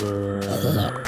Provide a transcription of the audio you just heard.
Ooh.